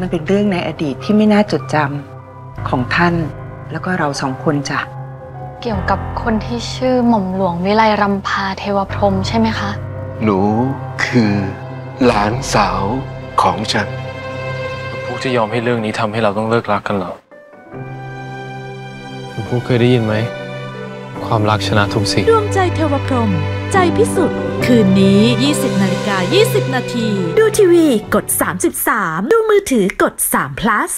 มันเป็นเรื่องในอดีตที่ไม่น่าจดจำของท่านแล้วก็เราสองคนจ้ะ เกี่ยวกับคนที่ชื่อหม่อมหลวงวิไลรำพาเทวพรหมใช่ไหมคะ หนูคือหลานสาวของฉัน พวกจะยอมให้เรื่องนี้ทำให้เราต้องเลิกรักกันเหรอพวกเคยได้ยินไหม ความรักชนะทุกสิ่ง ดวงใจเทวพรหม ใจพิสุทธิ์คืนนี้ 20นาฬิกา20 นาที ดูทีวีกด 33 ดูมือถือกด3 plus